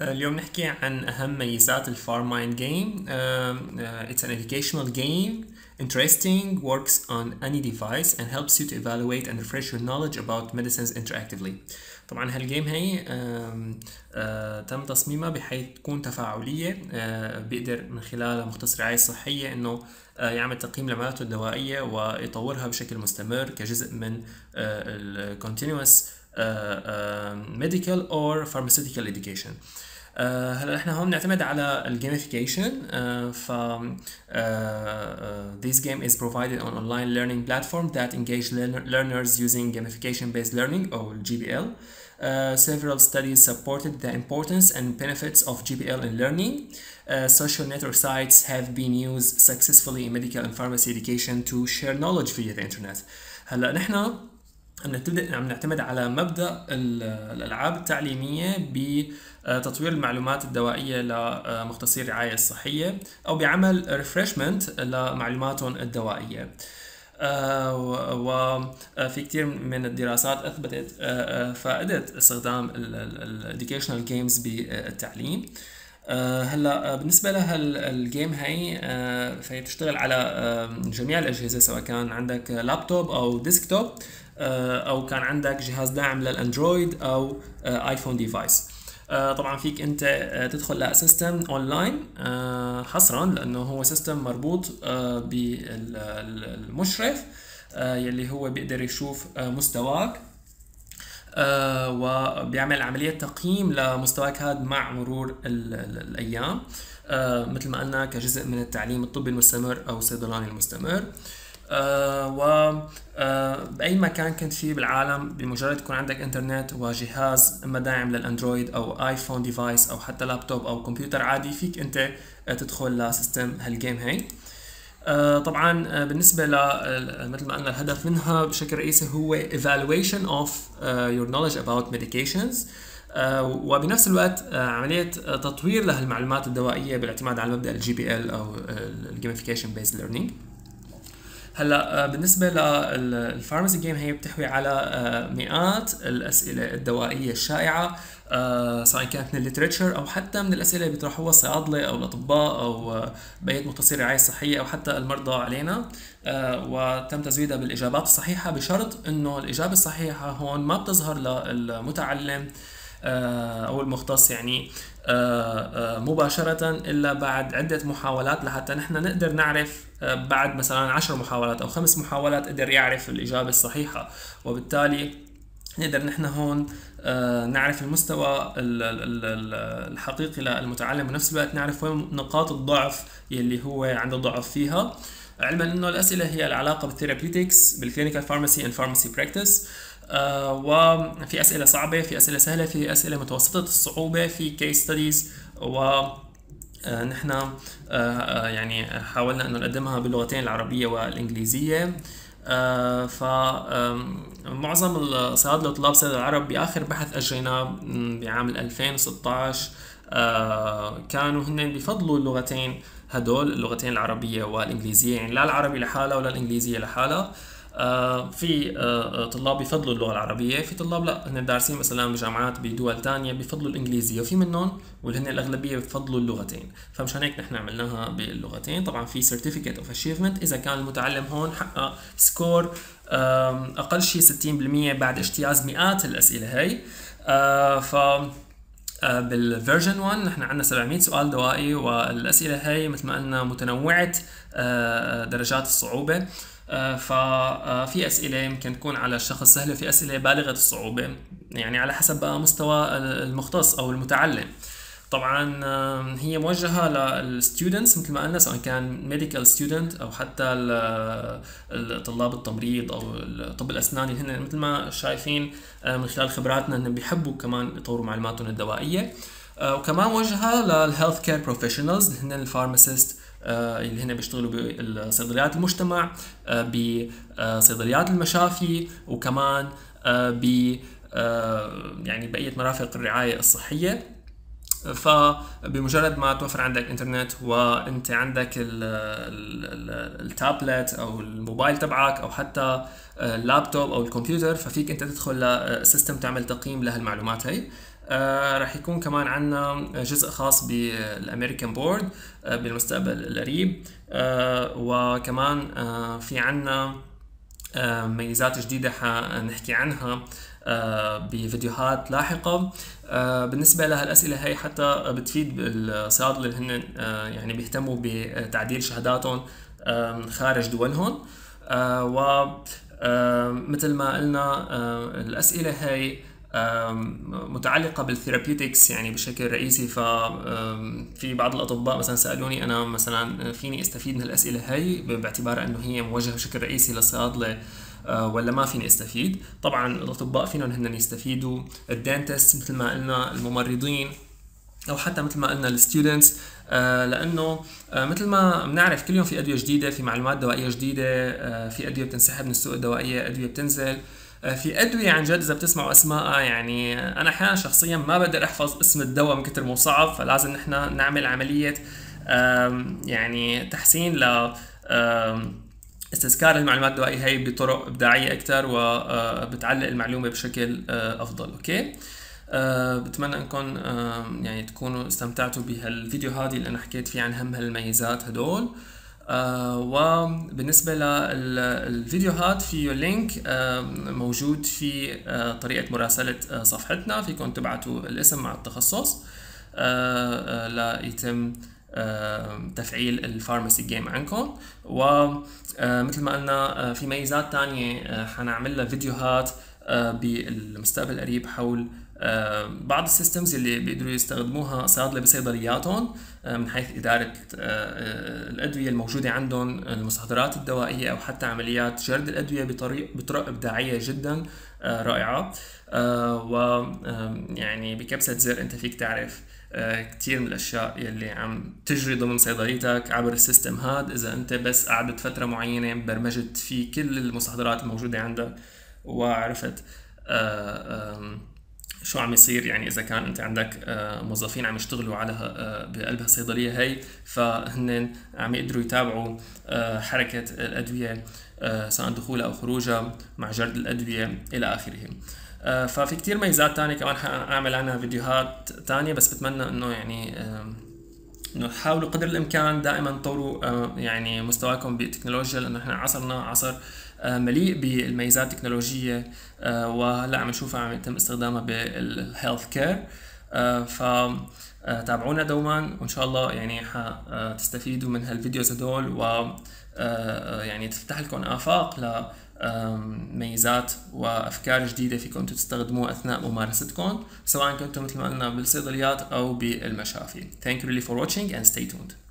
اليوم نحكي عن أهم ميزات ال Pharmind game It's an educational game interesting works on any device and helps you to evaluate and refresh your knowledge about medicines interactively. طبعا هال game هي آه، تم تصميمها بحيث تكون تفاعلية آه، بيقدر من خلالها مختص الرعاية الصحية إنه آه، يعمل تقييم لمعلوماته الدوائية ويطورها بشكل مستمر كجزء من ال continuous آه، آه، medical or pharmaceutical education آه، هلا نحن هون نعتمد على الجيميفيكيشن ف آه، uh, this game is provided on online learning platform that engage learner- learners using gamification based learning or GBL. Uh, several studies supported the importance and benefits of GBL in learning. Uh, social network sites have been used successfully in medical and pharmacy education to share knowledge via the internet. هلا نحن عم نعتمد عم نعتمد على مبدأ ال- الألعاب التعليمية بتطوير المعلومات الدوائية لمختصي الرعاية الصحية أو بعمل refreshment لمعلوماتهم الدوائية. آه، وفي كثير من الدراسات أثبتت آه، آه، فائدة استخدام ال educational games بالتعليم. هلأ بالنسبة لهال game هي فهي بتشتغل على جميع الأجهزة سواء كان عندك لابتوب أو desktop أو كان عندك جهاز داعم لل Android أو آه، iPhone device آه، طبعا فيك أنت آه، تدخل ل system online آه، حصرا لأنه هو system مربوط آه، بالمشرف آه، يلي هو بيقدر يشوف آه، مستواك آه، وبيعمل عملية تقييم لمستواك هذا مع مرور ال- ال- الأيام آه، مثل ما قلنا كجزء من التعليم الطبي المستمر أو الصيدلاني المستمر. وبأي مكان كنت فيه بالعالم بمجرد يكون عندك إنترنت وجهاز اما داعم لل Android أو iPhone device أو حتى لابتوب أو كمبيوتر عادي فيك أنت آه، تدخل ل system هال game هي آه، طبعا آه، بالنسبة ل آه، مثل ما قلنا الهدف منها بشكل رئيسي هو evaluation of آه، your knowledge about medications. آه، وبنفس الوقت آه، عملية آه، تطوير لهالمعلومات الدوائية بالاعتماد على مبدأ ال GBL أو ال gamification based learning هلا آه، بالنسبة لل pharmacy game هي بتحوي على آه، مئات الأسئلة الدوائية الشائعة آه، سواء كانت من ال literature أو حتى من الأسئلة اللي بيطرحوها الصيادله أو الأطباء أو بقيه مختصي الرعايه الصحيه أو حتى المرضى علينا وتم تزويدها بالإجابات الصحيحة بشرط إنه الإجابة الصحيحة هون ما بتظهر للمتعلم أو المختص يعني آه، آه، مباشرة إلا بعد عدة محاولات لحتى نحن نقدر نعرف آه، بعد مثلا عشر محاولات أو خمس محاولات قدر يعرف الإجابة الصحيحة. وبالتالي نقدر نحن هون آه، نعرف المستوى ال- ال- ال- الحقيقي للمتعلم ونفس الوقت نعرف وين نقاط الضعف يلي هو عنده ضعف فيها. علما إنه الأسئلة هي العلاقة بال therapeutics بال clinical pharmacy and pharmacy practice وفي أسئلة صعبة في أسئلة سهلة في أسئلة متوسطة الصعوبة في كيس ستديز و آه، نحن آه، آه، يعني حاولنا انه نقدمها باللغتين العربية والإنجليزية. آه، ف آم، معظم الصيادله وطلاب صيدله العرب بآخر بحث اجريناه م، بعام 2016 آه، كانوا هن بفضلوا اللغتين هدول اللغتين العربية والإنجليزية يعني لا العربي لحالها ولا الإنجليزية لحالها. آه، في آه، آه، طلاب بيفضلوا اللغة العربية في طلاب لا هن دارسين مثلا بجامعات بدول تانية بيفضلوا الإنجليزية وفي منهم واللي هن الأغلبية بيفضلوا اللغتين فمشان هيك نحن عملناها باللغتين طبعا في certificate of achievement إذا كان المتعلم هون حقق score أقل شيء 60% بعد اجتياز مئات الأسئلة هي آه، ف آه، بال version 1 نحن عندنا 700 سؤال دوائي والأسئلة هي مثل ما قلنا متنوعة آه، درجات الصعوبة. آه، ففي أسئلة يمكن تكون على الشخص سهلة في أسئلة بالغة الصعوبة يعني على حسب مستوى المختص أو المتعلم. طبعا آم، هي موجهة لل students مثل ما قلنا سواء كان medical student أو حتى طلاب التمريض أو طب الاسنان اللي هن مثل ما شايفين آه، من خلال خبراتنا إنهم بيحبوا كمان يطوروا معلوماتهم الدوائية. آه، وكمان موجهة لل health care professionals اللي هن ال pharmacist اللي هن بيشتغلوا بصيدليات المجتمع آه، بصيدليات المشافي وكمان آه، ب آه، يعني بقية مرافق الرعاية الصحية. فبمجرد ما توفر عندك إنترنت وأنت عندك ال- ال- ال- التابلت أو الموبايل تبعك أو حتى اللابتوب أو الكمبيوتر ففيك أنت تدخل ل system تعمل تقييم لهالمعلومات هي آه، رح يكون كمان عندنا جزء خاص بالأمريكان بورد بالمستقبل القريب. وكمان في عندنا ميزات جديدة حنحكي عنها بفيديوهات لاحقة. بالنسبة لهالأسئلة هي حتى بتفيد الصيادلة اللي هن يعني بيهتموا بتعديل شهاداتهم خارج دولهم. و مثل ما قلنا الأسئلة هي متعلقة بال therapeutics يعني بشكل رئيسي. ففي بعض الأطباء مثلا سألوني أنا مثلا فيني أستفيد من الأسئلة هي باعتبار أنه هي موجهة بشكل رئيسي للصيادلة آه، ولا ما فيني أستفيد. طبعا الأطباء فيهن يستفيدوا. ال dentist مثل ما قلنا الممرضين أو حتى مثل ما قلنا ال students آه لأنه آه مثل ما بنعرف كل يوم في أدوية جديدة في معلومات دوائية جديدة في أدوية بتنسحب من السوق الدوائية أدوية بتنزل. في أدوية عن جد إذا بتسمعوا اسمائها يعني أنا أحيانا شخصيا ما بقدر أحفظ اسم الدواء من كثر ما صعب فلازم نحن نعمل عملية يعني تحسين ل استذكار المعلومات الدوائية هي بطرق إبداعية أكثر وبتعلق آه، المعلومة بشكل آه، أفضل أوكي؟ أه بتمنى إنكم أه يعني تكونوا استمتعتوا بهالفيديو هذه اللي أنا حكيت فيه عن هم هالميزات هدول. آه وبالنسبة للفيديوهات فيه link آه موجود في آه طريقة مراسلة آه صفحتنا. فيكم تبعتوا الاسم مع التخصص آه آه ليتم آه تفعيل ال pharmacy game عندكم ومثل ما قلنا في ميزات تانية حنعمل لها فيديوهات بالمستقبل القريب حول بعض ال systems اللي بيقدروا يستخدموها صيادلة بصيدلياتهم من حيث إدارة آه، آه، الأدوية الموجودة عندهم المستحضرات الدوائية أو حتى عمليات جرد الأدوية بطريق بطرق إبداعية جدا آه، رائعة. و يعني بكبسة زر أنت فيك تعرف كثير من الأشياء يلي عم تجري ضمن صيدليتك عبر السيستم هذا إذا أنت بس قعدت فترة معينة برمجت فيه كل المستحضرات الموجودة عندك وعرفت شو عم يصير يعني إذا كان أنت عندك آه، موظفين عم يشتغلوا على آه، بقلب الصيدليه هي فهن عم يقدروا يتابعوا آه، حركة الأدوية سواء دخولها أو خروجها مع جرد الأدوية إلى آخره. ففي كتير ميزات تانية كمان حأعمل عنها فيديوهات تانية بس بتمنى إنه يعني انه حاولوا قدر الإمكان دائما تطوروا يعني مستواكم بالتكنولوجيا لأنه إحنا عصرنا عصر آه، مليء بالميزات التكنولوجية آه، وهلأ عم نشوفها عم يتم استخدامها بال health care آه، ف تابعونا دوما وإن شاء الله يعني حتستفيدوا من هال videos هدول و يعني تفتح لكم آفاق ل ميزات وأفكار جديدة فيكم تستخدموها أثناء ممارستكم سواء كنتم مثل ما قلنا بالصيدليات أو بالمشافي. Thank you really for watching and stay tuned.